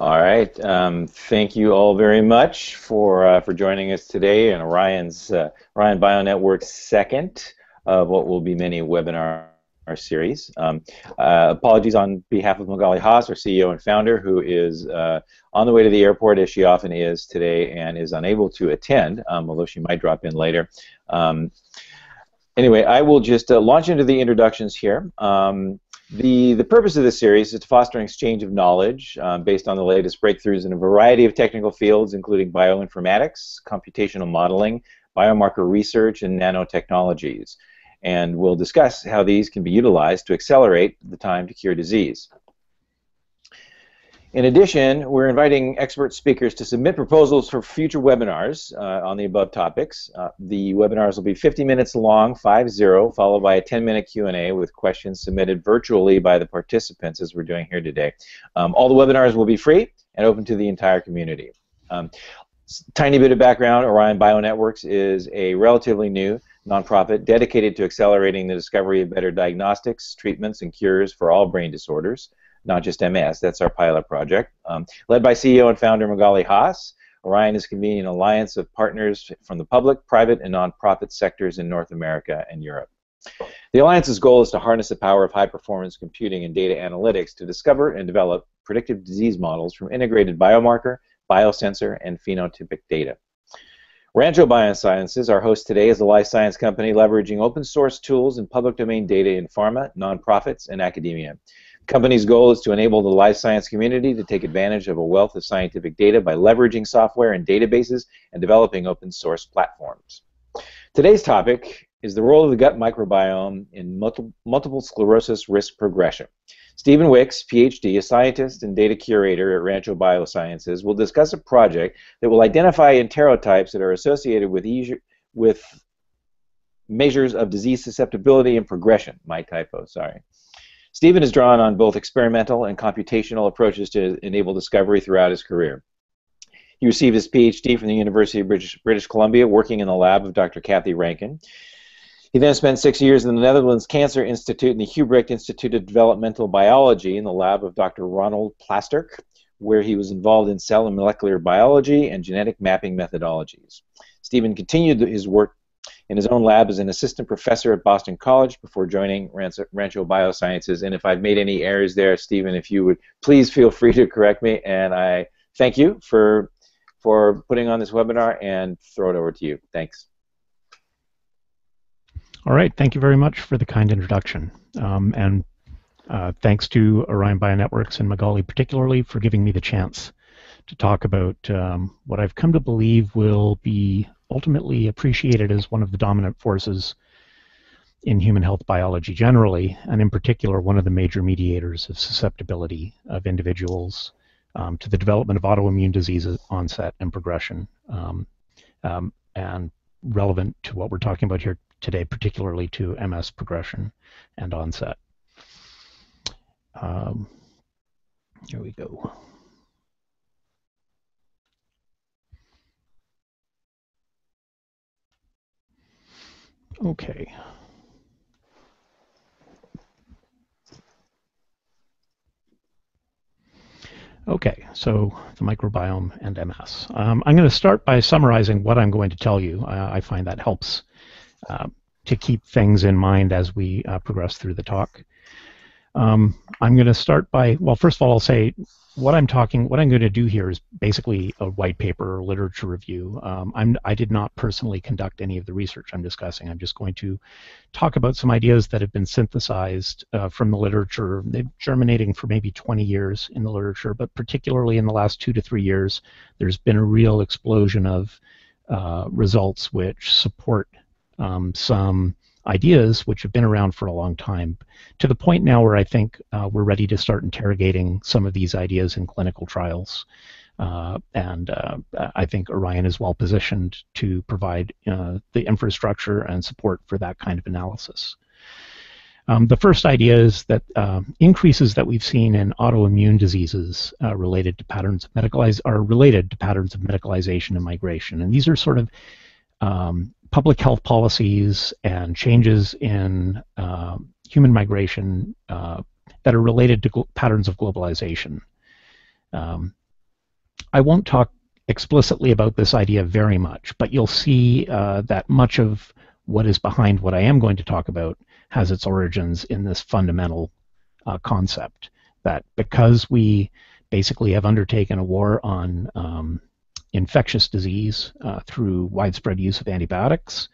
All right. Um, thank you all very much for uh, for joining us today in Orion's uh, Orion Bionetwork's second of what will be many webinar series. Um, uh, apologies on behalf of Magali Haas, our CEO and founder, who is uh, on the way to the airport as she often is today and is unable to attend, um, although she might drop in later. Um, anyway, I will just uh, launch into the introductions here. Um, the, the purpose of this series is to foster an exchange of knowledge uh, based on the latest breakthroughs in a variety of technical fields, including bioinformatics, computational modeling, biomarker research, and nanotechnologies. And we'll discuss how these can be utilized to accelerate the time to cure disease. In addition, we're inviting expert speakers to submit proposals for future webinars uh, on the above topics. Uh, the webinars will be 50 minutes long, 5-0, followed by a 10-minute Q&A with questions submitted virtually by the participants as we're doing here today. Um, all the webinars will be free and open to the entire community. Um, tiny bit of background, Orion Bionetworks is a relatively new nonprofit dedicated to accelerating the discovery of better diagnostics, treatments, and cures for all brain disorders not just MS. That's our pilot project. Um, led by CEO and founder Magali Haas, Orion is convening an alliance of partners from the public, private, and nonprofit sectors in North America and Europe. The alliance's goal is to harness the power of high-performance computing and data analytics to discover and develop predictive disease models from integrated biomarker, biosensor, and phenotypic data. Rancho Biosciences, our host today, is a life science company leveraging open source tools and public domain data in pharma, nonprofits, and academia company's goal is to enable the life science community to take advantage of a wealth of scientific data by leveraging software and databases and developing open source platforms. Today's topic is the role of the gut microbiome in multiple, multiple sclerosis risk progression. Stephen Wicks, PhD, a scientist and data curator at Rancho Biosciences, will discuss a project that will identify enterotypes that are associated with, with measures of disease susceptibility and progression. My typo, sorry. Stephen has drawn on both experimental and computational approaches to enable discovery throughout his career. He received his PhD from the University of British, British Columbia, working in the lab of Dr. Kathy Rankin. He then spent six years in the Netherlands Cancer Institute and the Hubrecht Institute of Developmental Biology in the lab of Dr. Ronald Plasterk, where he was involved in cell and molecular biology and genetic mapping methodologies. Stephen continued his work in his own lab as an assistant professor at Boston College before joining Rancho Biosciences. And if I've made any errors there, Stephen, if you would please feel free to correct me. And I thank you for for putting on this webinar and throw it over to you. Thanks. All right. Thank you very much for the kind introduction. Um, and uh, thanks to Orion Bionetworks and Magali particularly for giving me the chance to talk about um, what I've come to believe will be ultimately appreciated as one of the dominant forces in human health biology generally, and in particular, one of the major mediators of susceptibility of individuals um, to the development of autoimmune diseases onset and progression, um, um, and relevant to what we're talking about here today, particularly to MS progression and onset. Um, here we go. Okay. Okay, so the microbiome and MS. Um, I'm going to start by summarizing what I'm going to tell you. I find that helps uh, to keep things in mind as we uh, progress through the talk. Um, I'm going to start by, well, first of all, I'll say what I'm talking, what I'm going to do here is basically a white paper or literature review. Um, I'm, I did not personally conduct any of the research I'm discussing. I'm just going to talk about some ideas that have been synthesized uh, from the literature. They've germinating for maybe 20 years in the literature, but particularly in the last two to three years, there's been a real explosion of uh, results which support um, some ideas which have been around for a long time to the point now where I think uh, we're ready to start interrogating some of these ideas in clinical trials. Uh, and uh, I think Orion is well positioned to provide uh, the infrastructure and support for that kind of analysis. Um, the first idea is that um, increases that we've seen in autoimmune diseases uh, related to patterns of medicalize are related to patterns of medicalization and migration, and these are sort of um, public health policies and changes in uh, human migration uh, that are related to patterns of globalization. Um, I won't talk explicitly about this idea very much, but you'll see uh, that much of what is behind what I am going to talk about has its origins in this fundamental uh, concept that because we basically have undertaken a war on um, infectious disease uh, through widespread use of antibiotics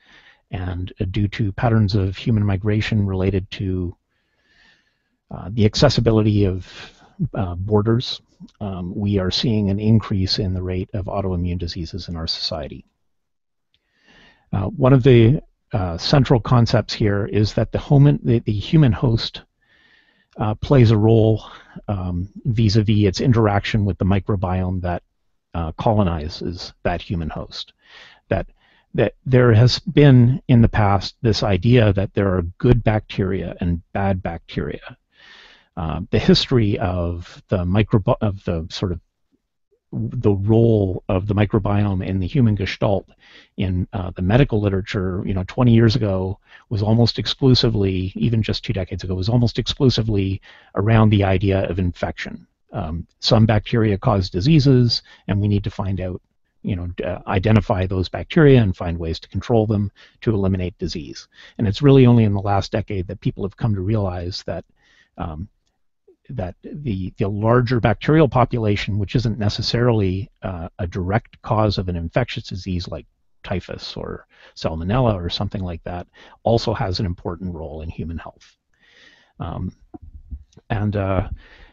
and uh, due to patterns of human migration related to uh, the accessibility of borders, um, we are seeing an increase in the rate of autoimmune diseases in our society. Uh, one of the uh, central concepts here is that the, home, the, the human host uh, plays a role um, vis-a-vis its interaction with the microbiome that uh, colonizes that human host. That that there has been in the past this idea that there are good bacteria and bad bacteria. Uh, the history of the micro of the sort of the role of the microbiome in the human gestalt in uh, the medical literature, you know, 20 years ago was almost exclusively, even just two decades ago, was almost exclusively around the idea of infection. Um, some bacteria cause diseases, and we need to find out, you know, uh, identify those bacteria and find ways to control them to eliminate disease. And it's really only in the last decade that people have come to realize that um, that the, the larger bacterial population, which isn't necessarily uh, a direct cause of an infectious disease like typhus or salmonella or something like that, also has an important role in human health. Um, and uh,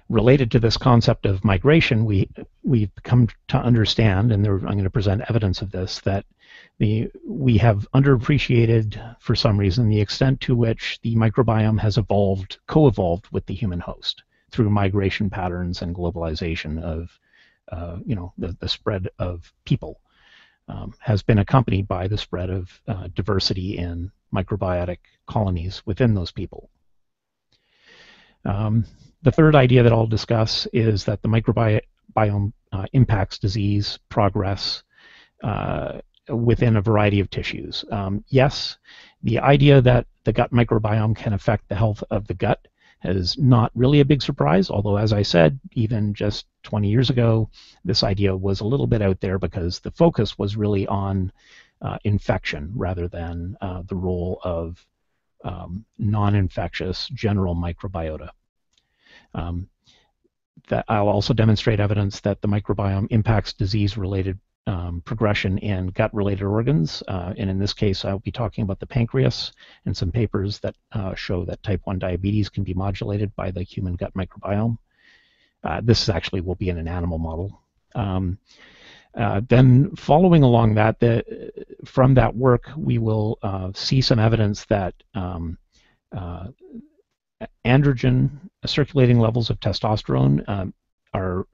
related to this concept of migration, we we've come to understand, and there, I'm going to present evidence of this, that the we have underappreciated for some reason the extent to which the microbiome has evolved, co-evolved with the human host through migration patterns and globalization of, uh, you know, the, the spread of people um, has been accompanied by the spread of uh, diversity in microbiotic colonies within those people. Um, the third idea that I'll discuss is that the microbiome uh, impacts disease progress uh, within a variety of tissues. Um, yes, the idea that the gut microbiome can affect the health of the gut is not really a big surprise, although, as I said, even just 20 years ago, this idea was a little bit out there because the focus was really on uh, infection rather than uh, the role of um, non infectious general microbiota. Um, that I'll also demonstrate evidence that the microbiome impacts disease related um, progression in gut-related organs, uh, and in this case, I'll be talking about the pancreas and some papers that uh, show that type 1 diabetes can be modulated by the human gut microbiome. Uh, this actually will be in an animal model. Um, uh, then, following along that, the, from that work, we will uh, see some evidence that um, uh, androgen circulating levels of testosterone um, are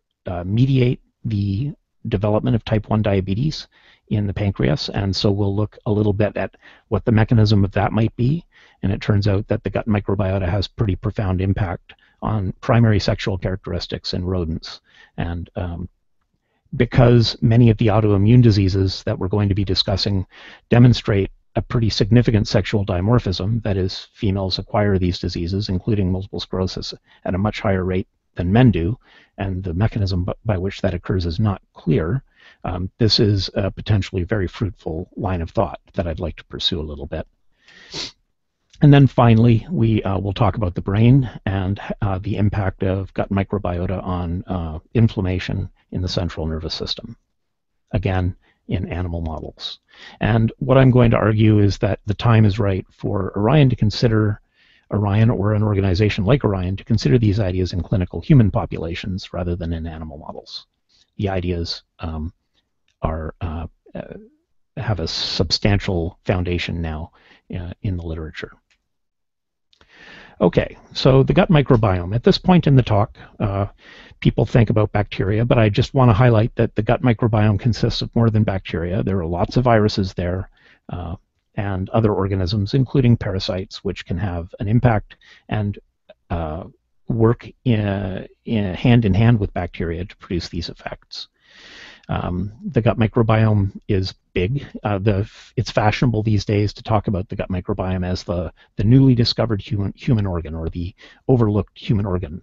mediate the development of type 1 diabetes in the pancreas, and so we'll look a little bit at what the mechanism of that might be. And it turns out that the gut microbiota has pretty profound impact on primary sexual characteristics in rodents. And um, because many of the autoimmune diseases that we're going to be discussing demonstrate a pretty significant sexual dimorphism, that is, females acquire these diseases, including multiple sclerosis, at a much higher rate than men do, and the mechanism by which that occurs is not clear, um, this is a potentially very fruitful line of thought that I'd like to pursue a little bit. And then finally, we uh, will talk about the brain and uh, the impact of gut microbiota on uh, inflammation in the central nervous system. Again, in animal models. And what I'm going to argue is that the time is right for Orion to consider Orion or an organization like Orion to consider these ideas in clinical human populations rather than in animal models. The ideas um, are uh, uh, have a substantial foundation now uh, in the literature. Okay, so the gut microbiome. At this point in the talk, uh, people think about bacteria, but I just want to highlight that the gut microbiome consists of more than bacteria. There are lots of viruses there. Uh, and other organisms, including parasites, which can have an impact and uh, work in, in, hand in hand with bacteria to produce these effects. Um, the gut microbiome is big. Uh, the, it's fashionable these days to talk about the gut microbiome as the, the newly discovered human, human organ or the overlooked human organ.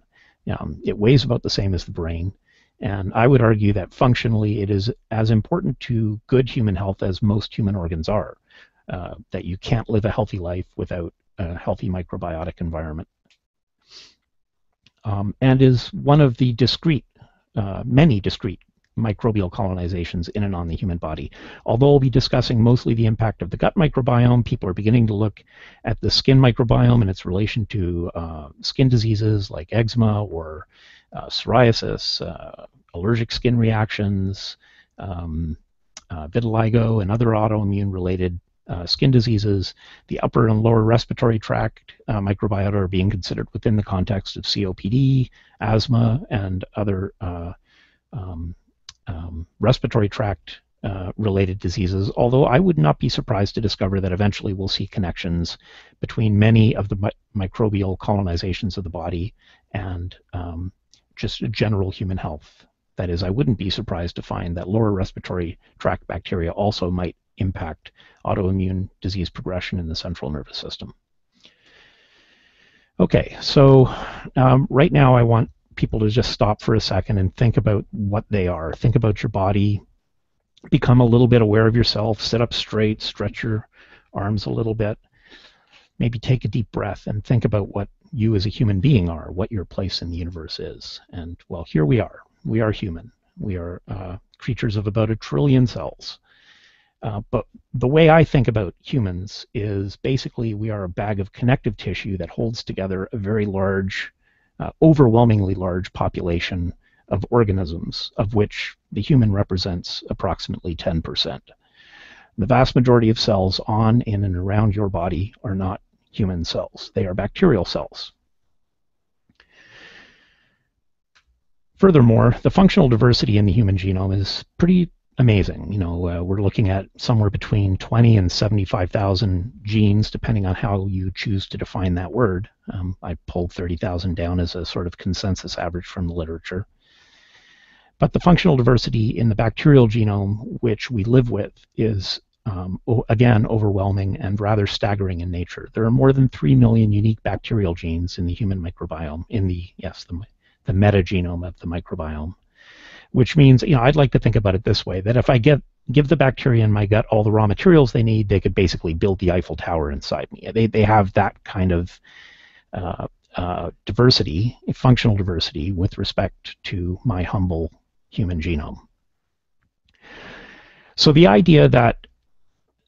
Um, it weighs about the same as the brain. And I would argue that functionally it is as important to good human health as most human organs are. Uh, that you can't live a healthy life without a healthy microbiotic environment. Um, and is one of the discrete, uh, many discrete microbial colonizations in and on the human body. Although we'll be discussing mostly the impact of the gut microbiome, people are beginning to look at the skin microbiome and its relation to uh, skin diseases like eczema or uh, psoriasis, uh, allergic skin reactions, um, uh, vitiligo, and other autoimmune related uh, skin diseases, the upper and lower respiratory tract uh, microbiota are being considered within the context of COPD, asthma, and other uh, um, um, respiratory tract uh, related diseases, although I would not be surprised to discover that eventually we'll see connections between many of the mi- microbial colonizations of the body and um, just general human health. That is, I wouldn't be surprised to find that lower respiratory tract bacteria also might impact autoimmune disease progression in the central nervous system. Okay, so um, right now I want people to just stop for a second and think about what they are. Think about your body. Become a little bit aware of yourself. Sit up straight. Stretch your arms a little bit. Maybe take a deep breath and think about what you as a human being are, what your place in the universe is. And well, here we are. We are human. We are uh, creatures of about a trillion cells. Uh, but the way I think about humans is basically we are a bag of connective tissue that holds together a very large uh, overwhelmingly large population of organisms, of which the human represents approximately 10%. The vast majority of cells on, in, and around your body are not human cells. They are bacterial cells. Furthermore, the functional diversity in the human genome is pretty amazing. You know, uh, we're looking at somewhere between 20 and 75,000 genes, depending on how you choose to define that word. Um, I pulled 30,000 down as a sort of consensus average from the literature. But the functional diversity in the bacterial genome, which we live with, is um, again overwhelming and rather staggering in nature. There are more than 3 million unique bacterial genes in the human microbiome, in the, yes, the, the metagenome of the microbiome which means you know I'd like to think about it this way: that if I get give the bacteria in my gut all the raw materials they need, they could basically build the Eiffel Tower inside me. They they have that kind of uh, uh, diversity, functional diversity, with respect to my humble human genome. So the idea that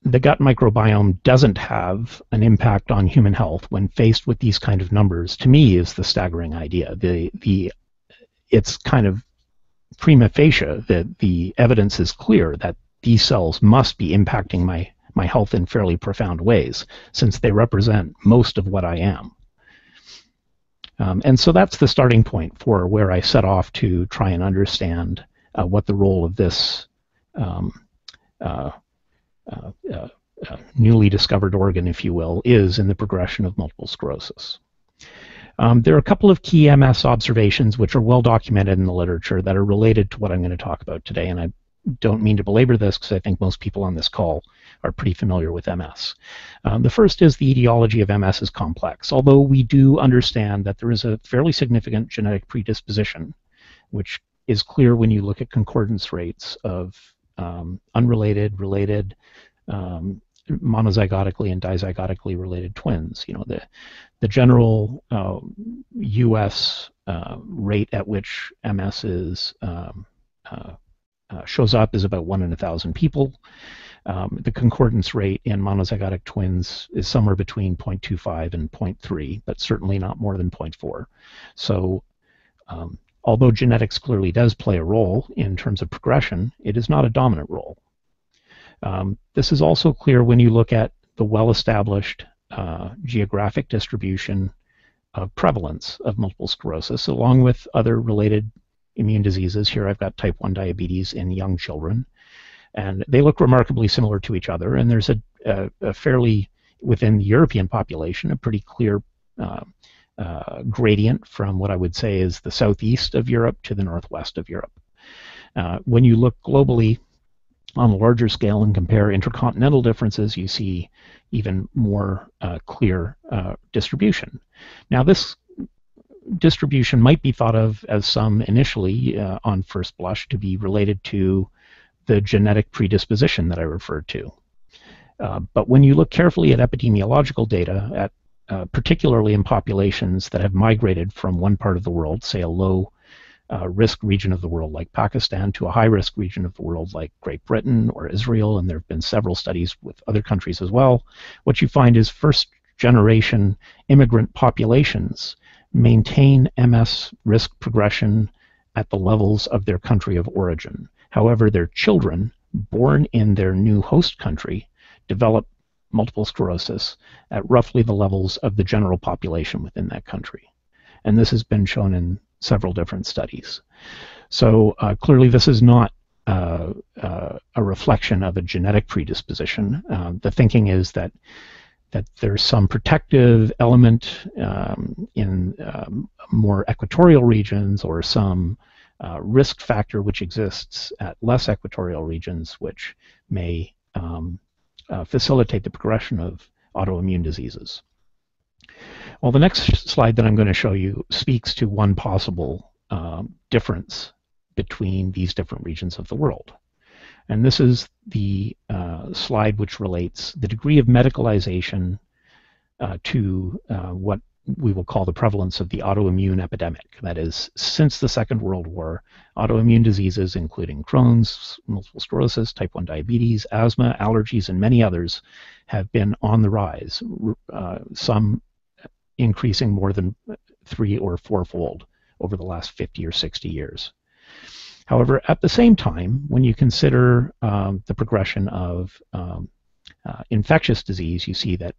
the gut microbiome doesn't have an impact on human health when faced with these kind of numbers, to me, is the staggering idea. The the it's kind of prima facie that the evidence is clear that these cells must be impacting my, my health in fairly profound ways, since they represent most of what I am. Um, and so that's the starting point for where I set off to try and understand uh, what the role of this um, uh, uh, uh, uh newly discovered organ, if you will, is in the progression of multiple sclerosis. Um, there are a couple of key MS observations which are well documented in the literature that are related to what I'm going to talk about today, and I don't mean to belabor this because I think most people on this call are pretty familiar with MS. Um, the first is the etiology of MS is complex, although we do understand that there is a fairly significant genetic predisposition, which is clear when you look at concordance rates of um, unrelated, related, um, monozygotically and dizygotically related twins. You know, the the general uh, U.S. Uh, rate at which MS is um, uh, uh, shows up is about one in a thousand people. Um, the concordance rate in monozygotic twins is somewhere between 0.25 and 0.3, but certainly not more than 0.4. So, um, although genetics clearly does play a role in terms of progression, it is not a dominant role. Um, this is also clear when you look at the well-established uh, geographic distribution of prevalence of multiple sclerosis, along with other related immune diseases. Here I've got type 1 diabetes in young children, and they look remarkably similar to each other. And there's a, a, a fairly, within the European population, a pretty clear uh, uh, gradient from what I would say is the southeast of Europe to the northwest of Europe. Uh, when you look globally, on a larger scale and compare intercontinental differences, you see even more uh, clear uh, distribution. Now, this distribution might be thought of as some initially, uh, on first blush, to be related to the genetic predisposition that I referred to. Uh, but when you look carefully at epidemiological data, at uh, particularly in populations that have migrated from one part of the world, say a low uh, risk region of the world like Pakistan, to a high risk region of the world like Great Britain or Israel, and there have been several studies with other countries as well, what you find is first generation immigrant populations maintain MS risk progression at the levels of their country of origin. However, their children born in their new host country develop multiple sclerosis at roughly the levels of the general population within that country. And this has been shown in several different studies. So uh, clearly, this is not uh, uh, a reflection of a genetic predisposition. Uh, the thinking is that that there's some protective element um, in um, more equatorial regions or some uh, risk factor which exists at less equatorial regions which may um, uh, facilitate the progression of autoimmune diseases. Well, the next slide that I'm going to show you speaks to one possible um, difference between these different regions of the world. And this is the uh, slide which relates the degree of medicalization uh, to uh, what we will call the prevalence of the autoimmune epidemic. That is, since the Second World War, autoimmune diseases, including Crohn's, multiple sclerosis, type 1 diabetes, asthma, allergies, and many others, have been on the rise, uh, some increasing more than three or fourfold over the last 50 or 60 years. However, at the same time, when you consider um, the progression of um, uh, infectious disease, you see that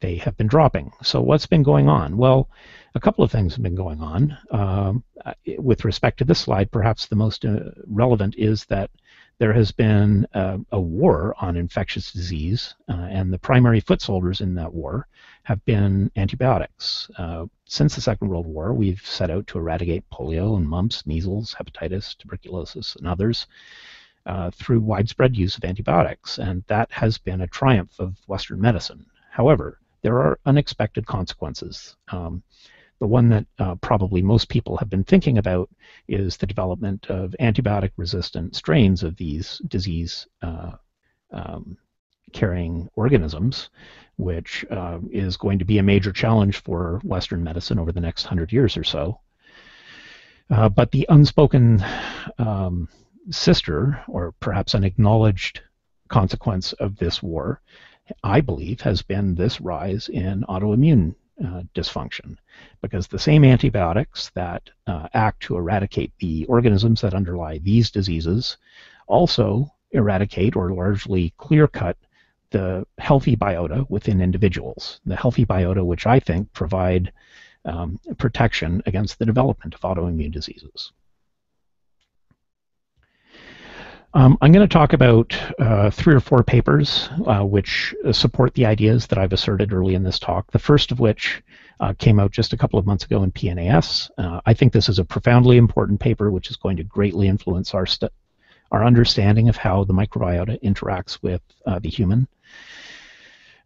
they have been dropping. So what's been going on? Well, a couple of things have been going on. Um, uh, with respect to this slide, perhaps the most uh, relevant is that there has been a, a war on infectious disease, uh, and the primary foot soldiers in that war have been antibiotics. Uh, since the Second World War, we've set out to eradicate polio and mumps, measles, hepatitis, tuberculosis, and others. Uh, through widespread use of antibiotics, and that has been a triumph of Western medicine. However, there are unexpected consequences. Um, the one that uh, probably most people have been thinking about is the development of antibiotic resistant strains of these disease uh, um, carrying organisms, which uh, is going to be a major challenge for Western medicine over the next hundred years or so. Uh, but the unspoken um, sister, or perhaps an acknowledged consequence of this war, I believe, has been this rise in autoimmune uh, dysfunction because the same antibiotics that uh, act to eradicate the organisms that underlie these diseases also eradicate or largely clear cut the healthy biota within individuals. The healthy biota, which I think provide um, protection against the development of autoimmune diseases. Um, I'm going to talk about uh, three or four papers uh, which support the ideas that I've asserted early in this talk. The first of which uh, came out just a couple of months ago in PNAS. Uh, I think this is a profoundly important paper which is going to greatly influence our, our understanding of how the microbiota interacts with uh, the human.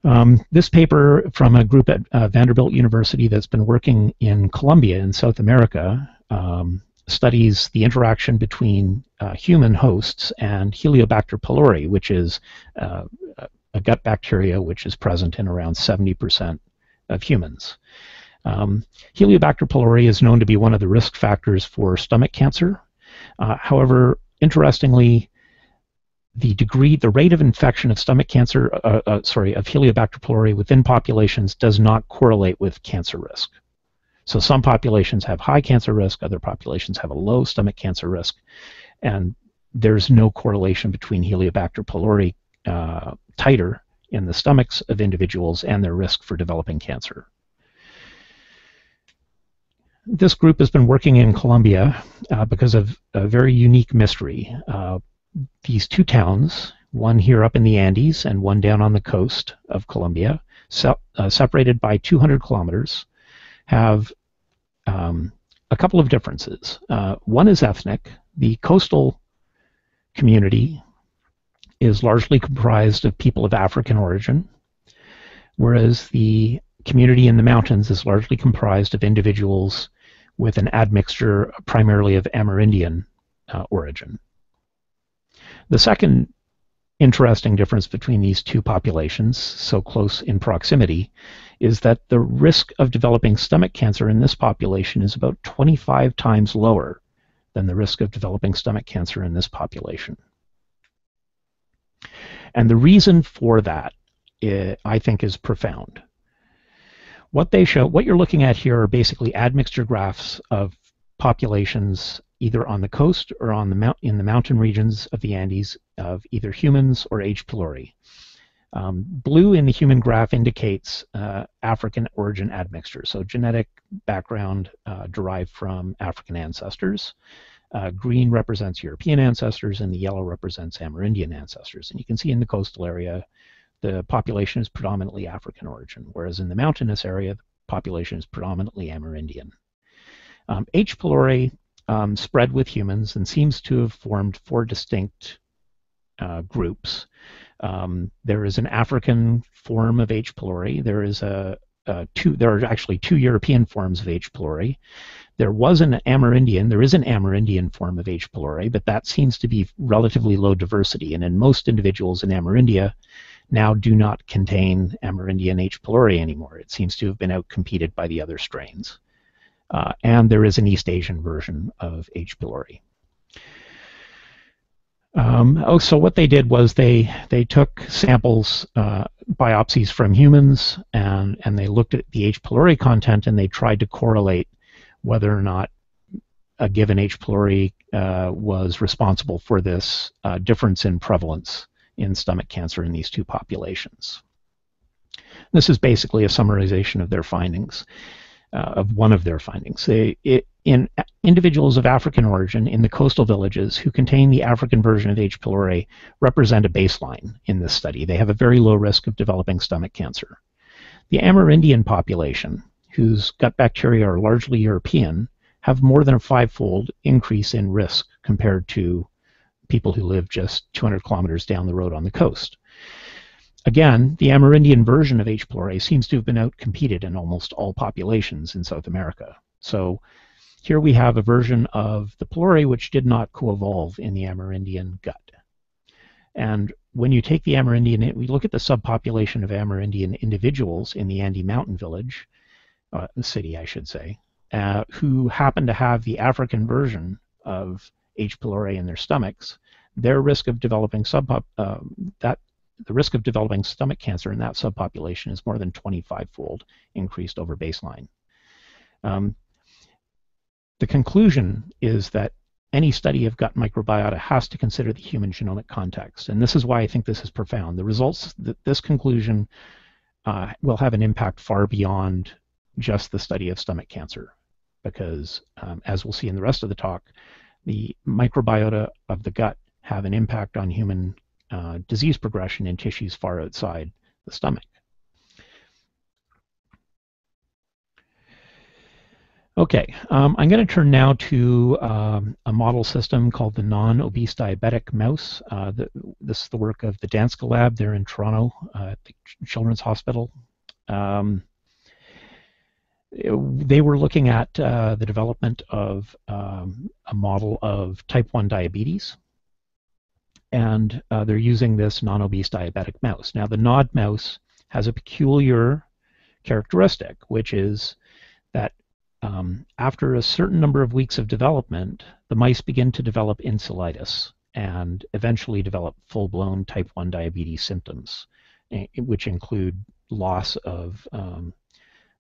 Um, this paper from a group at uh, Vanderbilt University that's been working in Colombia in South America um, studies the interaction between uh, human hosts and Helicobacter pylori, which is uh, a gut bacteria which is present in around 70% of humans. Um, Helicobacter pylori is known to be one of the risk factors for stomach cancer. Uh, however, interestingly, the degree, the rate of infection of stomach cancer, uh, uh, sorry, of Helicobacter pylori within populations does not correlate with cancer risk. So some populations have high cancer risk, other populations have a low stomach cancer risk, and there's no correlation between Helicobacter pylori uh, titer in the stomachs of individuals and their risk for developing cancer. This group has been working in Colombia uh, because of a very unique mystery. Uh, these two towns, one here up in the Andes and one down on the coast of Colombia, se uh, separated by 200 kilometers, have um, a couple of differences. Uh, one is ethnic. The coastal community is largely comprised of people of African origin, whereas the community in the mountains is largely comprised of individuals with an admixture primarily of Amerindian uh, origin. The second interesting difference between these two populations, so close in proximity, is that the risk of developing stomach cancer in this population is about 25 times lower than the risk of developing stomach cancer in this population. And the reason for that, eh, I think, is profound. What they show, what you're looking at here are basically admixture graphs of populations either on the coast or on the in the mountain regions of the Andes of either humans or H. pylori. Um, blue in the human graph indicates uh, African origin admixture, so genetic background uh, derived from African ancestors. Uh, green represents European ancestors, and the yellow represents Amerindian ancestors. And you can see in the coastal area, the population is predominantly African origin, whereas in the mountainous area, the population is predominantly Amerindian. Um, H. pylori um, spread with humans and seems to have formed four distinct uh, groups. Um, there is an African form of H. pylori. There is a, a, two. There are actually two European forms of H. pylori. There was an Amerindian. There is an Amerindian form of H. pylori, but that seems to be relatively low diversity. And in most individuals in Amerindia, now do not contain Amerindian H. pylori anymore. It seems to have been outcompeted by the other strains. Uh, and there is an East Asian version of H. pylori. Um, oh, so what they did was they they took samples, uh, biopsies from humans, and and they looked at the H. pylori content, and they tried to correlate whether or not a given H. pylori uh, was responsible for this uh, difference in prevalence in stomach cancer in these two populations. This is basically a summarization of their findings uh, of one of their findings. They, it, in uh, individuals of African origin in the coastal villages who contain the African version of H. pylori represent a baseline in this study. They have a very low risk of developing stomach cancer. The Amerindian population, whose gut bacteria are largely European, have more than a five-fold increase in risk compared to people who live just 200 kilometers down the road on the coast. Again, the Amerindian version of H. pylori seems to have been outcompeted in almost all populations in South America. So here we have a version of the pylori which did not co-evolve in the Amerindian gut. And when you take the Amerindian, we look at the subpopulation of Amerindian individuals in the Andean Mountain Village, uh, city I should say, uh, who happen to have the African version of H. pylori in their stomachs, their risk of developing sub uh, that the risk of developing stomach cancer in that subpopulation is more than 25-fold increased over baseline. Um, the conclusion is that any study of gut microbiota has to consider the human genomic context, and this is why I think this is profound. The results that this conclusion uh, will have an impact far beyond just the study of stomach cancer, because um, as we'll see in the rest of the talk, the microbiota of the gut have an impact on human uh, disease progression in tissues far outside the stomach. Okay, um, I'm going to turn now to um, a model system called the non-obese diabetic mouse. Uh, the, this is the work of the Danska Lab. They're in Toronto uh, at the Children's Hospital. Um, they were looking at uh, the development of um, a model of type 1 diabetes and uh, they're using this non-obese diabetic mouse. Now the NOD mouse has a peculiar characteristic, which is that um, after a certain number of weeks of development, the mice begin to develop insulitis and eventually develop full-blown type 1 diabetes symptoms, eh, which include loss of um,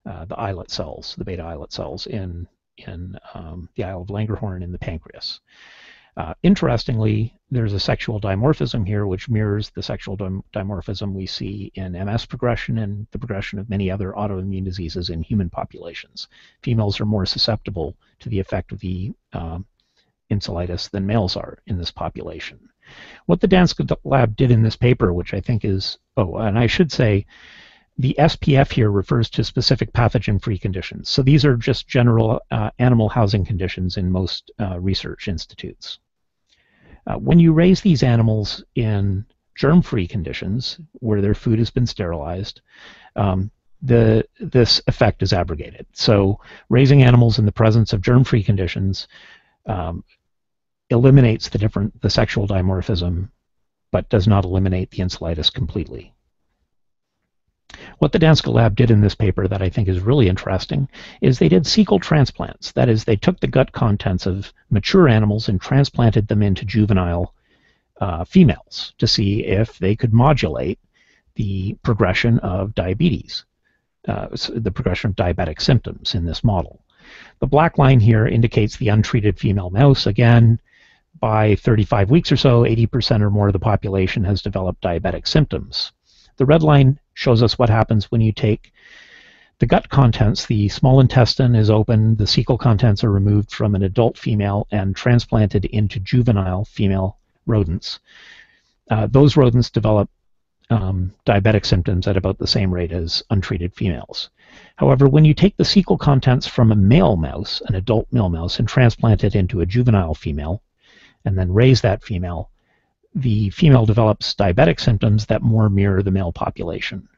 uh, the islet cells, the beta islet cells in, in um, the Isle of Langerhans in the pancreas. Uh, interestingly, there's a sexual dimorphism here which mirrors the sexual dim dimorphism we see in MS progression and the progression of many other autoimmune diseases in human populations. Females are more susceptible to the effect of the uh, insulitis than males are in this population. What the Danska lab did in this paper, which I think is, oh, and I should say, the SPF here refers to specific pathogen-free conditions. So these are just general uh, animal housing conditions in most uh, research institutes. Uh, when you raise these animals in germ-free conditions, where their food has been sterilized, um, the this effect is abrogated. So raising animals in the presence of germ-free conditions um, eliminates the different the sexual dimorphism, but does not eliminate the insulitis completely. What the Danska lab did in this paper that I think is really interesting is they did cecal transplants. That is, they took the gut contents of mature animals and transplanted them into juvenile uh, females to see if they could modulate the progression of diabetes, uh, the progression of diabetic symptoms in this model. The black line here indicates the untreated female mouse. Again, by 35 weeks or so, 80% or more of the population has developed diabetic symptoms. The red line shows us what happens when you take the gut contents, the small intestine is open, the cecal contents are removed from an adult female and transplanted into juvenile female rodents. Uh, those rodents develop um, diabetic symptoms at about the same rate as untreated females. However, when you take the cecal contents from a male mouse, an adult male mouse, and transplant it into a juvenile female, and then raise that female, the female develops diabetic symptoms that more mirror the male population.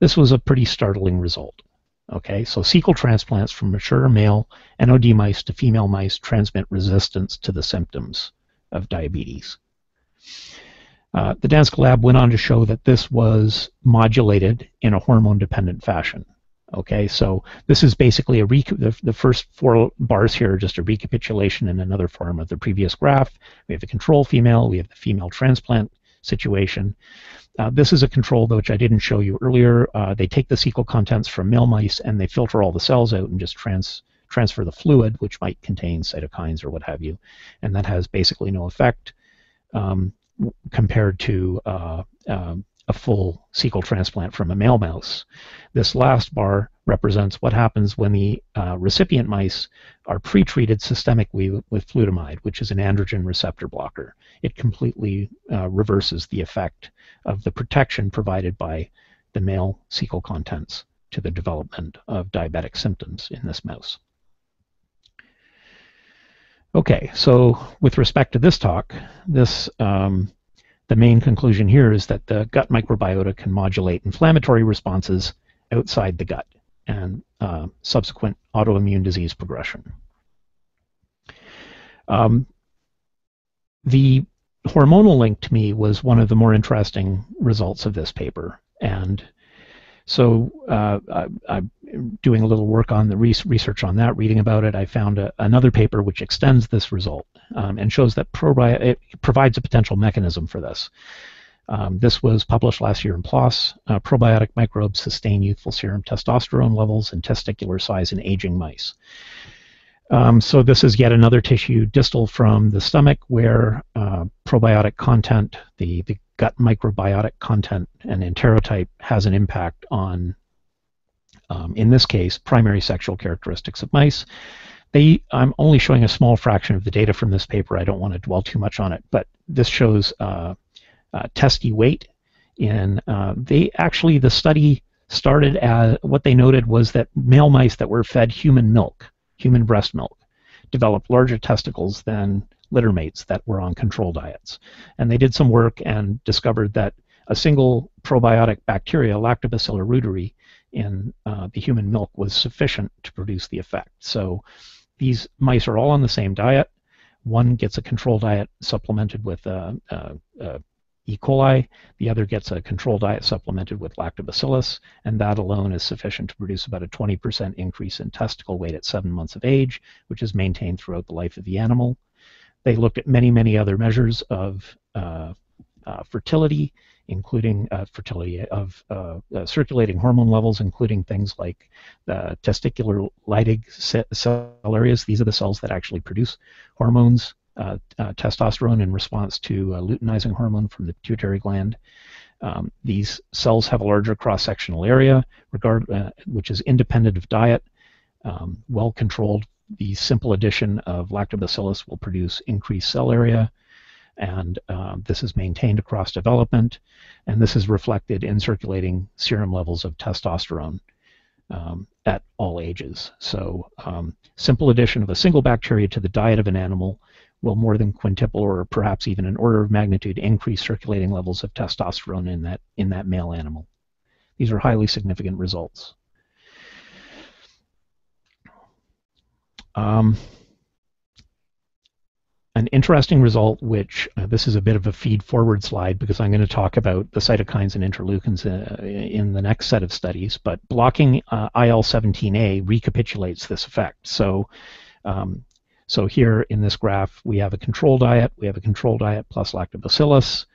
This was a pretty startling result. Okay, so cecal transplants from mature male NOD mice to female mice transmit resistance to the symptoms of diabetes. Uh, the Danska lab went on to show that this was modulated in a hormone-dependent fashion. Okay, so this is basically a the, the first four bars here are just a recapitulation in another form of the previous graph. We have the control female, we have the female transplant situation. Uh, this is a control which I didn't show you earlier. Uh, they take the cecal contents from male mice and they filter all the cells out and just trans transfer the fluid, which might contain cytokines or what have you, and that has basically no effect um, compared to uh, um, a full cecal transplant from a male mouse. This last bar represents what happens when the uh, recipient mice are pre-treated systemically with flutamide, which is an androgen receptor blocker. It completely uh, reverses the effect of the protection provided by the male cecal contents to the development of diabetic symptoms in this mouse. Okay, so with respect to this talk, this um, the main conclusion here is that the gut microbiota can modulate inflammatory responses outside the gut and uh, subsequent autoimmune disease progression. Um, the hormonal link to me was one of the more interesting results of this paper. And so uh, I, am doing a little work on the research on that, reading about it. I found a, another paper which extends this result um, and shows that probi- it provides a potential mechanism for this. Um, this was published last year in PLOS. Uh, probiotic microbes sustain youthful serum testosterone levels and testicular size in aging mice. Um, so this is yet another tissue distal from the stomach where uh, probiotic content, the, the gut microbiotic content and enterotype has an impact on, um, in this case, primary sexual characteristics of mice. They, I'm only showing a small fraction of the data from this paper. I don't want to dwell too much on it, but this shows uh, uh, testy weight. In uh, they actually the study started as what they noted was that male mice that were fed human milk, human breast milk, developed larger testicles than litter mates that were on control diets. And they did some work and discovered that a single probiotic bacteria, Lactobacillus reuteri, in uh, the human milk was sufficient to produce the effect. So these mice are all on the same diet. One gets a control diet supplemented with uh, uh, uh E. coli, the other gets a control diet supplemented with lactobacillus, and that alone is sufficient to produce about a 20% increase in testicle weight at seven months of age, which is maintained throughout the life of the animal. They looked at many, many other measures of uh, uh, fertility, including uh, fertility of uh, uh, circulating hormone levels, including things like the testicular Leydig cell areas. These are the cells that actually produce hormones uh, testosterone in response to luteinizing hormone from the pituitary gland. Um, these cells have a larger cross-sectional area, regard, which is independent of diet. Um, well controlled, the simple addition of lactobacillus will produce increased cell area, and um, this is maintained across development, and this is reflected in circulating serum levels of testosterone um, at all ages. So um, simple addition of a single bacteria to the diet of an animal will more than quintuple or perhaps even an order of magnitude increase circulating levels of testosterone in that in that male animal. These are highly significant results. Um, an interesting result, which uh, this is a bit of a feed forward slide because I'm going to talk about the cytokines and interleukins uh, in the next set of studies, but blocking uh, IL-17A recapitulates this effect. So, um, so here in this graph, we have a control diet, we have a control diet plus lactobacillus.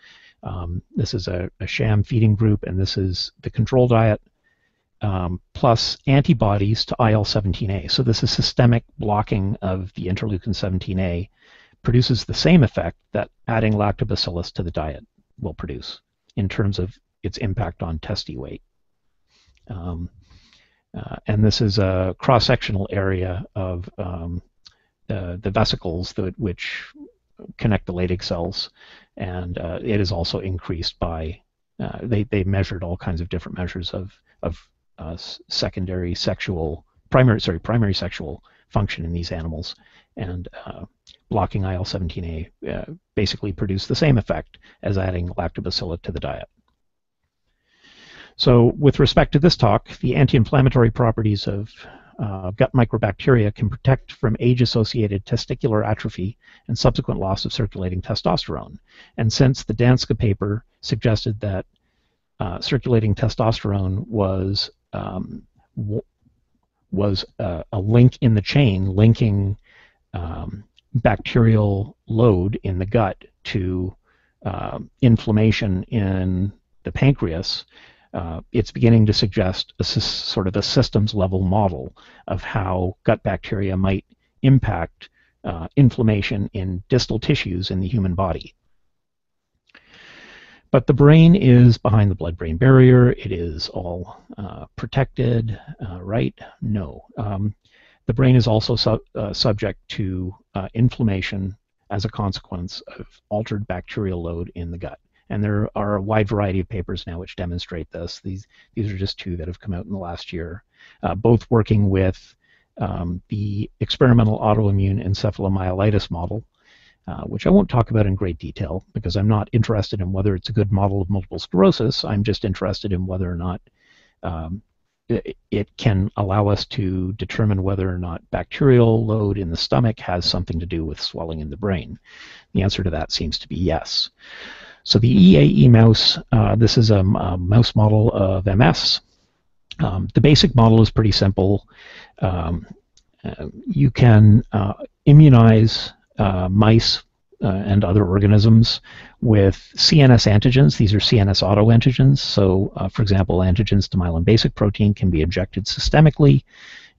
Um, this is a, a, sham feeding group, and this is the control diet um, plus antibodies to IL-17A. So this is systemic blocking of the interleukin 17A produces the same effect that adding lactobacillus to the diet will produce in terms of its impact on testy weight. Um, uh, and this is a cross-sectional area of um, the, the vesicles that, which connect the Leydig cells, and uh, it is also increased by, uh, they, they measured all kinds of different measures of, of uh, secondary sexual, primary, sorry, primary sexual function in these animals, and uh, blocking IL-17A uh, basically produced the same effect as adding lactobacillus to the diet. So with respect to this talk, the anti-inflammatory properties of uh, gut microbacteria can protect from age-associated testicular atrophy and subsequent loss of circulating testosterone. And since the Danska paper suggested that uh, circulating testosterone was um, was uh, a link in the chain linking um, bacterial load in the gut to uh, inflammation in the pancreas, uh, it's beginning to suggest a sort of a systems level model of how gut bacteria might impact uh, inflammation in distal tissues in the human body. But the brain is behind the blood-brain barrier. It is all uh, protected, uh, right? No. Um, the brain is also su uh, subject to uh, inflammation as a consequence of altered bacterial load in the gut. And there are a wide variety of papers now which demonstrate this. These, these are just two that have come out in the last year, uh, both working with um, the experimental autoimmune encephalomyelitis model, uh, which I won't talk about in great detail because I'm not interested in whether it's a good model of multiple sclerosis. I'm just interested in whether or not um, it can allow us to determine whether or not bacterial load in the stomach has something to do with swelling in the brain. The answer to that seems to be yes. So the EAE mouse, uh, this is a, a, mouse model of MS. Um, the basic model is pretty simple. Um, uh, you can uh, immunize uh, mice uh, and other organisms with CNS antigens. These are CNS autoantigens. So, uh, for example, antigens to myelin basic protein can be injected systemically,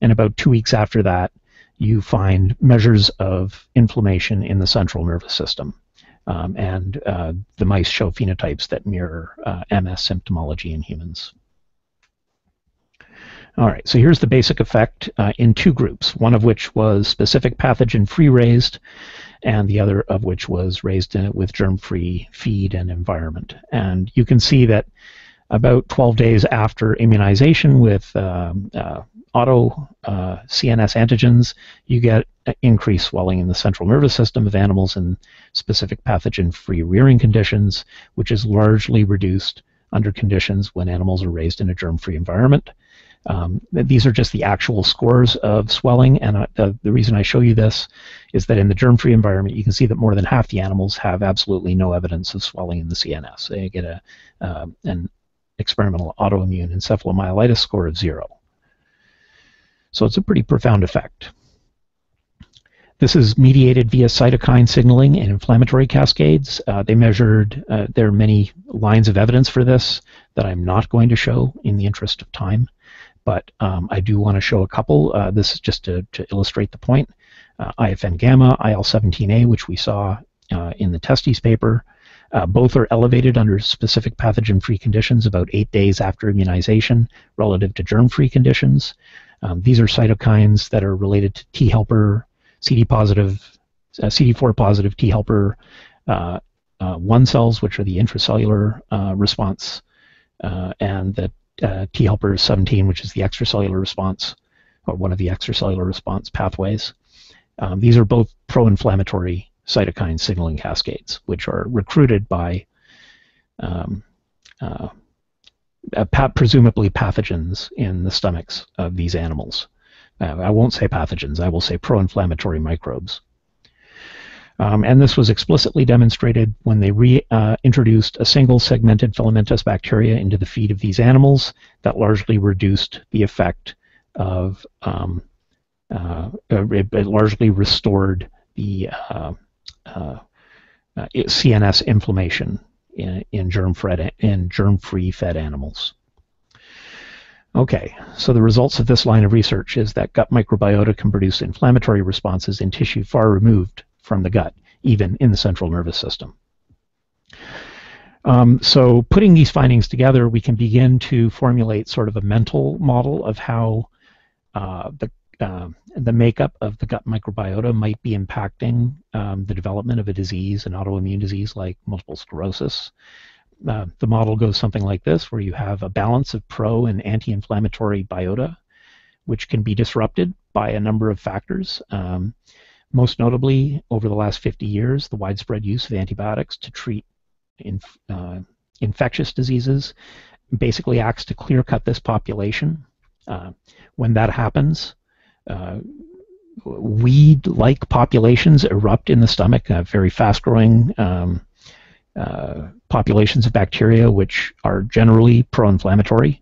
and about two weeks after that, you find measures of inflammation in the central nervous system. Um, and uh, the mice show phenotypes that mirror uh, MS symptomology in humans. All right, so here's the basic effect uh, in two groups, one of which was specific pathogen-free raised, and the other of which was raised in, with germ-free feed and environment. And you can see that about 12 days after immunization with um, uh, auto uh, CNS antigens, you get increased swelling in the central nervous system of animals in specific pathogen-free rearing conditions, which is largely reduced under conditions when animals are raised in a germ-free environment. Um, these are just the actual scores of swelling, and uh, the, the, reason I show you this is that in the germ-free environment, you can see that more than half the animals have absolutely no evidence of swelling in the CNS. They get a uh, an experimental autoimmune encephalomyelitis score of zero. So it's a pretty profound effect. This is mediated via cytokine signaling and inflammatory cascades. Uh, they measured, uh, there are many lines of evidence for this that I'm not going to show in the interest of time but um, I do want to show a couple. Uh, this is just to, to illustrate the point. Uh, IFN gamma, IL-17A, which we saw uh, in the testes paper, uh, both are elevated under specific pathogen-free conditions about eight days after immunization relative to germ-free conditions. Um, these are cytokines that are related to T helper, CD positive, uh, CD4 positive T helper uh, 1 cells, which are the intracellular response, and the uh, T helper 17, which is the extracellular response, or one of the extracellular response pathways. Um, these are both pro-inflammatory cytokine signaling cascades, which are recruited by um, uh, uh, presumably pathogens in the stomachs of these animals. Uh, I won't say pathogens, I will say pro inflammatory microbes. Um, and this was explicitly demonstrated when they reintroduced uh, a single segmented filamentous bacteria into the feed of these animals that largely reduced the effect of, um, uh, it, it, largely restored the uh, uh, uh CNS inflammation in, in germ-free fed animals. Okay, so the results of this line of research is that gut microbiota can produce inflammatory responses in tissue far removed from the gut, even in the central nervous system. Um, so putting these findings together, we can begin to formulate sort of a mental model of how uh, the uh, the makeup of the gut microbiota might be impacting um, the development of a disease, an autoimmune disease like multiple sclerosis. Uh, the model goes something like this, where you have a balance of pro and anti-inflammatory biota, which can be disrupted by a number of factors. Um, most notably, over the last 50 years, the widespread use of antibiotics to treat uh, infectious diseases basically acts to clear cut this population. Uh, when that happens, uh, weed-like populations erupt in the stomach, uh, very fast-growing um, uh, populations of bacteria, which are generally pro-inflammatory.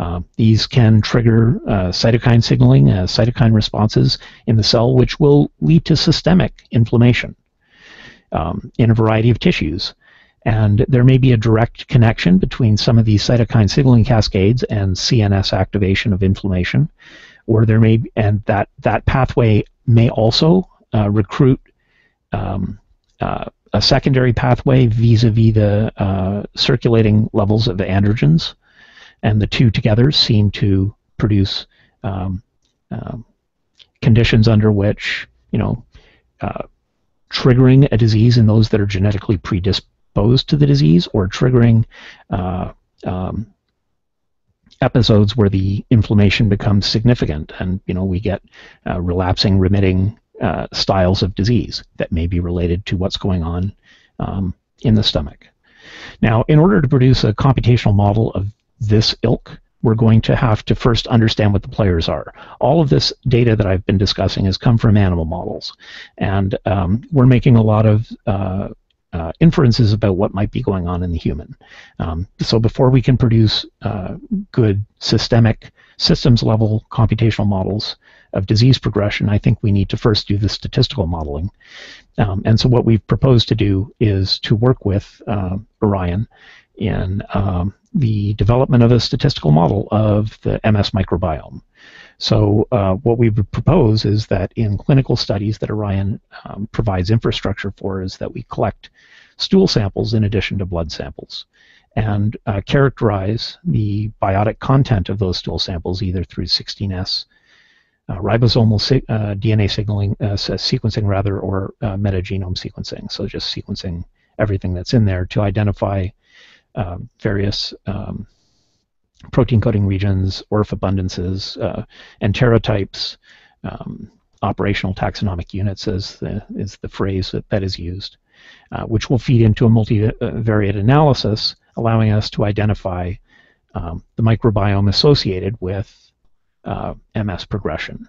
Uh, these can trigger uh, cytokine signaling, uh, cytokine responses in the cell, which will lead to systemic inflammation um, in a variety of tissues. And there may be a direct connection between some of these cytokine signaling cascades and CNS activation of inflammation or there may and that that pathway may also uh, recruit um, uh, a secondary pathway vis-a-vis the circulating levels of androgens, and the two together seem to produce um, um conditions under which you know uh, triggering a disease in those that are genetically predisposed to the disease, or triggering uh, um, episodes where the inflammation becomes significant, and you know we get uh, relapsing, remitting uh, styles of disease that may be related to what's going on um, in the stomach. Now, in order to produce a computational model of this ilk, we're going to have to first understand what the players are. All of this data that I've been discussing has come from animal models, and um, we're making a lot of uh, uh, inferences about what might be going on in the human. Um, so before we can produce uh, good systemic systems level computational models of disease progression, I think we need to first do the statistical modeling. Um, and so what we've proposed to do is to work with uh, Orion in um, the development of a statistical model of the MS microbiome. So uh, what we would propose is that in clinical studies that Orion um, provides infrastructure for is that we collect stool samples in addition to blood samples and uh, characterize the biotic content of those stool samples either through 16S uh, ribosomal si- uh, DNA signaling uh, sequencing rather or uh, metagenome sequencing. So just sequencing everything that's in there to identify uh, various um, protein coding regions, ORF abundances, uh, enterotypes, um, operational taxonomic units is the, is the phrase that, that is used, uh, which will feed into a multivariate analysis, allowing us to identify um, the microbiome associated with uh, MS progression.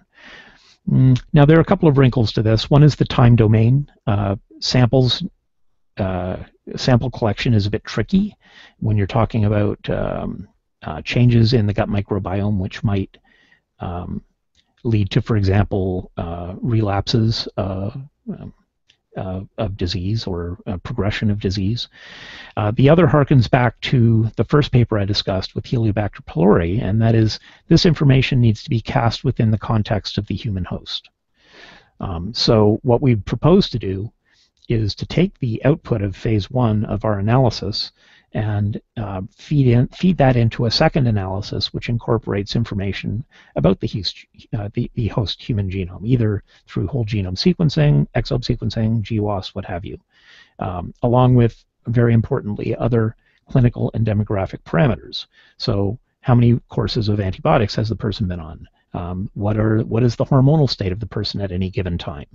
Mm, now, there are a couple of wrinkles to this. One is the time domain. Uh, samples uh, sample collection is a bit tricky when you're talking about um, uh, changes in the gut microbiome, which might um, lead to, for example, uh, relapses uh, um, uh, of disease or uh, progression of disease. The other harkens back to the first paper I discussed with Heliobacter pylori, and that is this information needs to be cast within the context of the human host. Um, so what we propose to do is to take the output of phase one of our analysis and uh, feed in feed that into a second analysis, which incorporates information about the host, uh, the, the host human genome, either through whole genome sequencing, exome sequencing, GWAS, what have you, um, along with very importantly other clinical and demographic parameters. So, how many courses of antibiotics has the person been on? Um, what are what is the hormonal state of the person at any given time,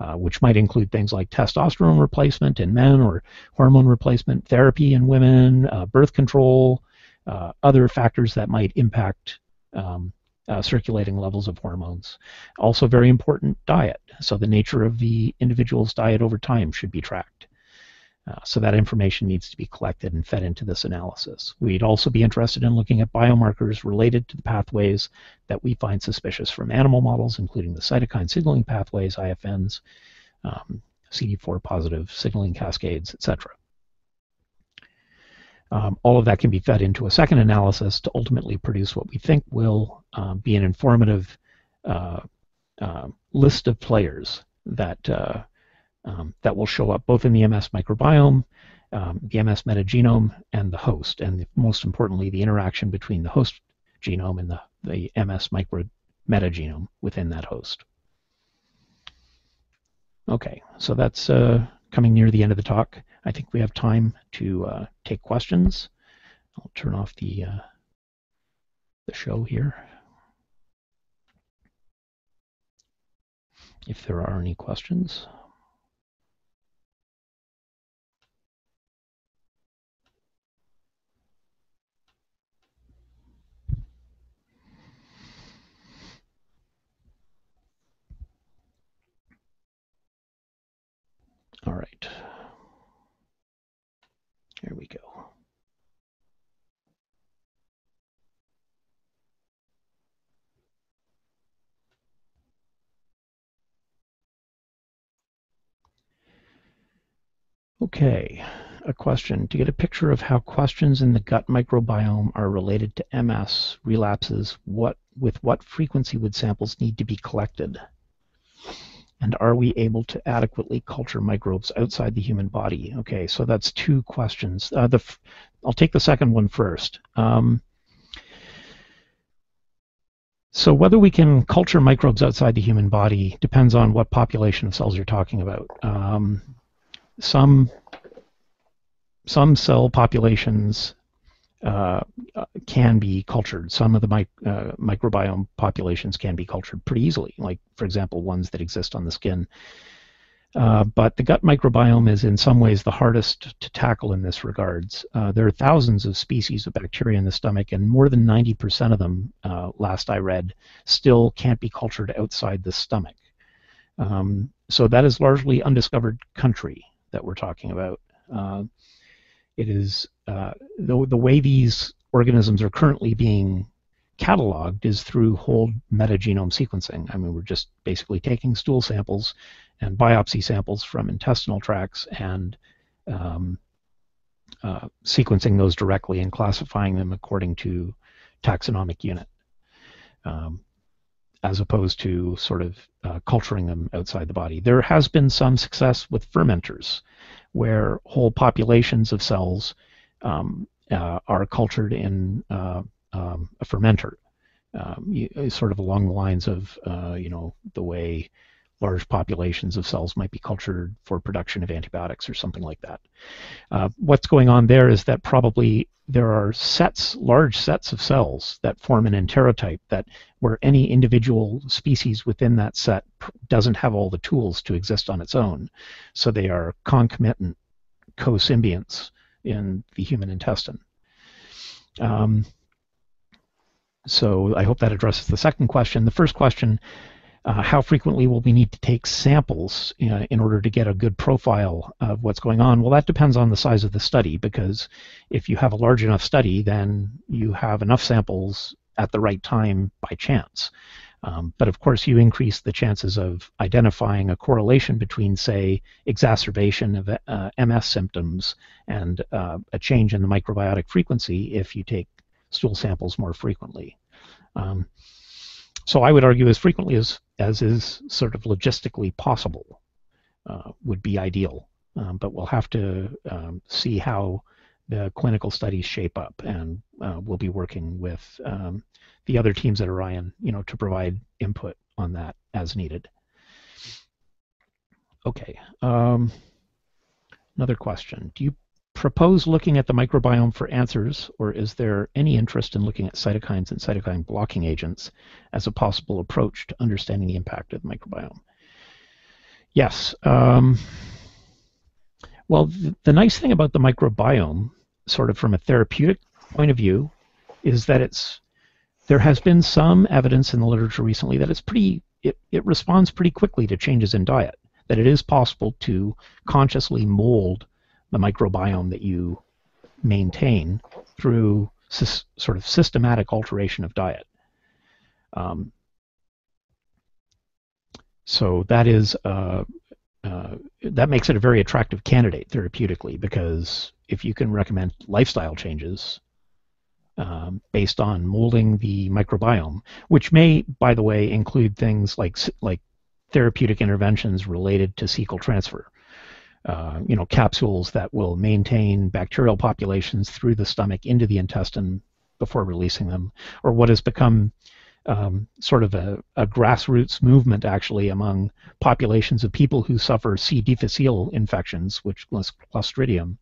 uh, which might include things like testosterone replacement in men or hormone replacement therapy in women, uh, birth control, uh, other factors that might impact um, uh, circulating levels of hormones. Also, very important diet. So, the nature of the individual's diet over time should be tracked. Uh, so that information needs to be collected and fed into this analysis. We'd also be interested in looking at biomarkers related to the pathways that we find suspicious from animal models, including the cytokine signaling pathways, IFNs, um, CD4 positive signaling cascades, etc. Um, all of that can be fed into a second analysis to ultimately produce what we think will uh, be an informative uh, uh, list of players that uh, um, that will show up both in the MS microbiome, um, the MS metagenome, and the host, and most importantly, the interaction between the host genome and the, the MS micro metagenome within that host. Okay, so that's uh, coming near the end of the talk. I think we have time to uh, take questions. I'll turn off the uh, the show here. If there are any questions. All right. Here we go. Okay, a question. To get a picture of how questions in the gut microbiome are related to MS relapses, what with what frequency would samples need to be collected? And are we able to adequately culture microbes outside the human body? Okay, so that's two questions. Uh, the I'll take the second one first. Um, so whether we can culture microbes outside the human body depends on what population of cells you're talking about. Um, some some cell populations uh, can be cultured. Some of the uh, microbiome populations can be cultured pretty easily, like, for example, ones that exist on the skin. Uh, but the gut microbiome is in some ways the hardest to tackle in this regards. Uh, there are thousands of species of bacteria in the stomach, and more than 90% of them, uh, last I read, still can't be cultured outside the stomach. Um, so that is largely undiscovered country that we're talking about. It is uh, the, the way these organisms are currently being cataloged is through whole metagenome sequencing. I mean, we're just basically taking stool samples and biopsy samples from intestinal tracts and um, uh, sequencing those directly and classifying them according to taxonomic unit, um, as opposed to sort of uh, culturing them outside the body. There has been some success with fermenters, where whole populations of cells um, uh, are cultured in uh, um, a fermenter, um, you, sort of along the lines of uh, you know the way large populations of cells might be cultured for production of antibiotics or something like that. Uh, what's going on there is that probably there are sets, large sets of cells that form an enterotype that where any individual species within that set doesn't have all the tools to exist on its own. So they are concomitant co-symbionts in the human intestine. Um, so I hope that addresses the second question. The first question, uh, how frequently will we need to take samples uh, in order to get a good profile of what's going on? Well, that depends on the size of the study because if you have a large enough study, then you have enough samples at the right time by chance. Um, but of course, you increase the chances of identifying a correlation between, say, exacerbation of uh, MS symptoms and uh, a change in the microbiotic frequency if you take stool samples more frequently. Um, so I would argue as frequently as, as is sort of logistically possible uh, would be ideal. Um, but we'll have to um, see how the clinical studies shape up, and uh, we'll be working with um, the other teams at Orion, you know, to provide input on that as needed. Okay. Um, another question: Do you propose looking at the microbiome for answers, or is there any interest in looking at cytokines and cytokine blocking agents as a possible approach to understanding the impact of the microbiome? Yes. Um, well, the, the nice thing about the microbiome, sort of from a therapeutic point of view is that it's there has been some evidence in the literature recently that it's pretty it, it responds pretty quickly to changes in diet. That it is possible to consciously mold the microbiome that you maintain through sort of systematic alteration of diet. Um, so that is uh, uh, that makes it a very attractive candidate therapeutically because if you can recommend lifestyle changes um, based on molding the microbiome, which may, by the way, include things like like therapeutic interventions related to cecal transfer. Uh, you know, capsules that will maintain bacterial populations through the stomach into the intestine before releasing them, or what has become um, sort of a, a, grassroots movement actually among populations of people who suffer C. difficile infections, which is Clostridium,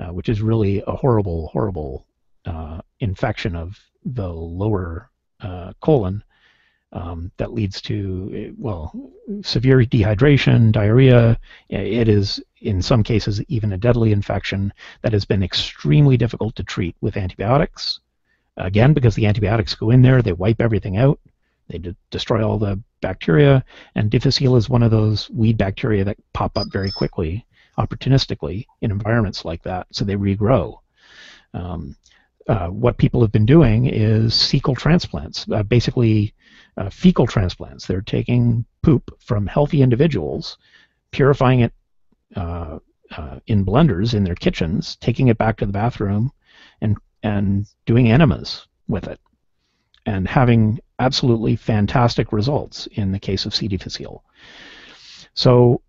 uh, which is really a horrible, horrible uh, infection of the lower uh, colon um, that leads to well severe dehydration, diarrhea. It is in some cases even a deadly infection that has been extremely difficult to treat with antibiotics. Again, because the antibiotics go in there, they wipe everything out, they de- destroy all the bacteria, and difficile is one of those weed bacteria that pop up very quickly, opportunistically in environments like that, so they regrow. Um, uh, what people have been doing is cecal transplants, uh, basically uh, fecal transplants. They're taking poop from healthy individuals, purifying it uh, uh, in blenders in their kitchens, taking it back to the bathroom, and and doing enemas with it and having absolutely fantastic results in the case of C. difficile. So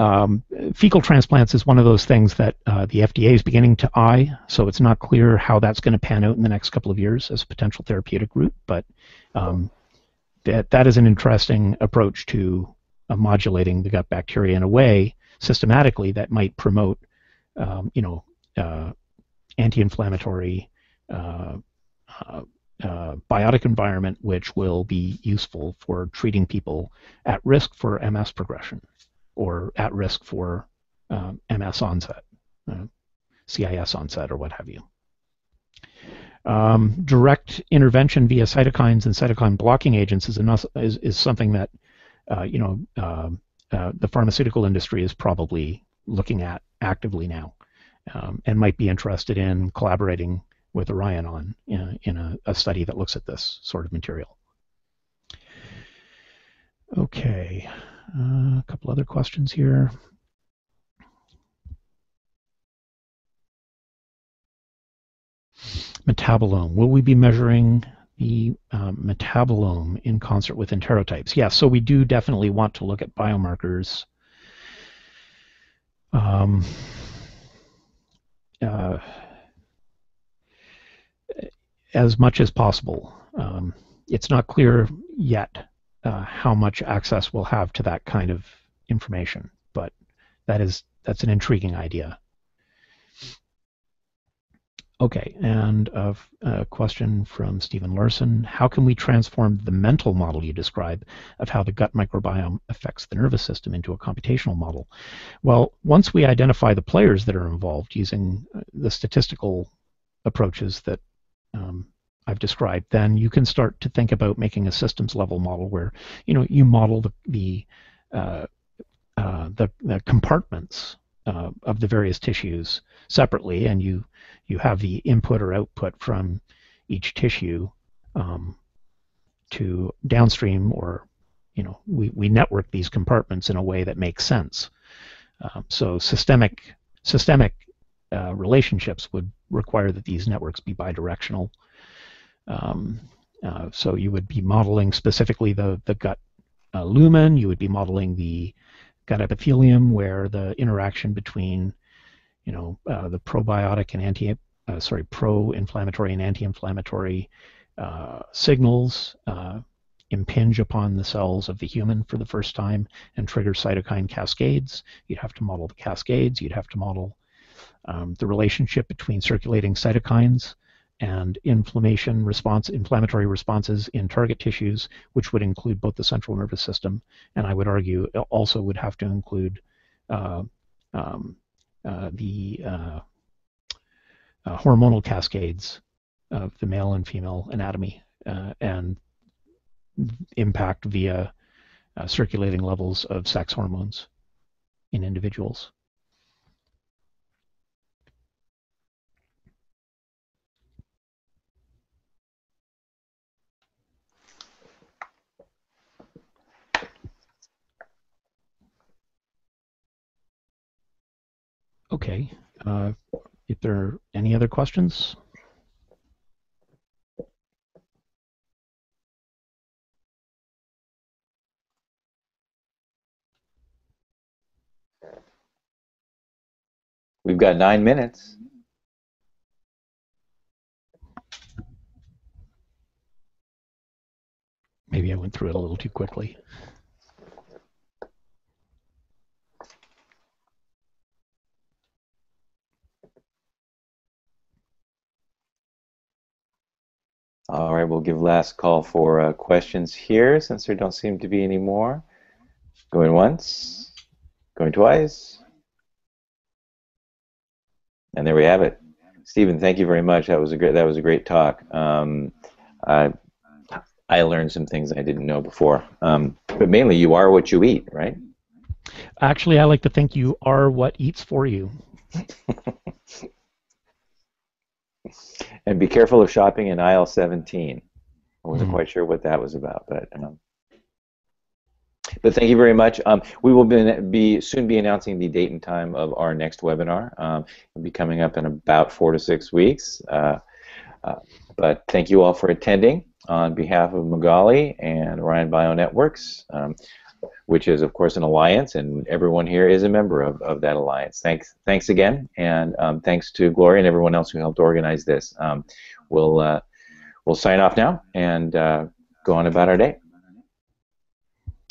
um, fecal transplants is one of those things that uh, the FDA is beginning to eye, so it's not clear how that's going to pan out in the next couple of years as a potential therapeutic route, but um, that, that is an interesting approach to uh, modulating the gut bacteria in a way systematically that might promote, um, you know, uh, anti-inflammatory uh, uh, uh, biotic environment which will be useful for treating people at risk for MS progression or at risk for um, MS onset, uh, CIS onset, or what have you. Um, direct intervention via cytokines and cytokine blocking agents is, enough, is, is something that uh, you know um, uh, the pharmaceutical industry is probably looking at actively now um, and might be interested in collaborating with Orion on in, in a, a, study that looks at this sort of material. Okay, uh, a couple other questions here. Metabolome. Will we be measuring the um, metabolome in concert with enterotypes? Yes, yeah, so we do definitely want to look at biomarkers. Um, uh, as much as possible. Um, it's not clear yet uh, how much access we'll have to that kind of information, but that is that's an intriguing idea. Okay, and a, a, question from Stephen Larson. How can we transform the mental model you describe of how the gut microbiome affects the nervous system into a computational model? Well, once we identify the players that are involved using uh, the statistical approaches that um, I've described, then you can start to think about making a systems level model where you know you model the the uh, uh, the, the compartments uh, of the various tissues separately, and you you have the input or output from each tissue um, to downstream, or you know we, we network these compartments in a way that makes sense. Um, so systemic systemic uh, relationships would require that these networks be bidirectional. Um, uh, so you would be modeling specifically the the gut uh, lumen. You would be modeling the gut epithelium where the interaction between you know uh, the probiotic and anti uh, sorry pro-inflammatory and anti-inflammatory uh, signals uh, impinge upon the cells of the human for the first time and trigger cytokine cascades. You'd have to model the cascades. You'd have to model um, the relationship between circulating cytokines and inflammation response, inflammatory responses in target tissues, which would include both the central nervous system and I would argue also would have to include uh, um, uh, the uh, uh, hormonal cascades of the male and female anatomy uh, and impact via uh, circulating levels of sex hormones in individuals. Okay. Uh, if there are any other questions? We've got nine minutes. Maybe I went through it a little too quickly. All right, we'll give last call for uh, questions here since there don't seem to be any more. Going once, going twice. And there we have it. Stephen, thank you very much. That was a great that was a great talk. Um, I I learned some things I didn't know before. Um, but mainly, you are what you eat, right? Actually, I like to think you are what eats for you. and be careful of shopping in aisle 17. I wasn't Mhm. quite sure what that was about, but um, but thank you very much. Um, we will be, be soon be announcing the date and time of our next webinar. Um, it'll be coming up in about four to six weeks. Uh, uh, but thank you all for attending on behalf of Magali and Orion Bionetworks, um, which is of course an alliance, and everyone here is a member of, of that alliance. Thanks, thanks again, and um, thanks to Gloria and everyone else who helped organize this. Um, we'll uh, we'll sign off now and uh, go on about our day.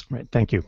Right. Thank you.